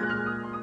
Música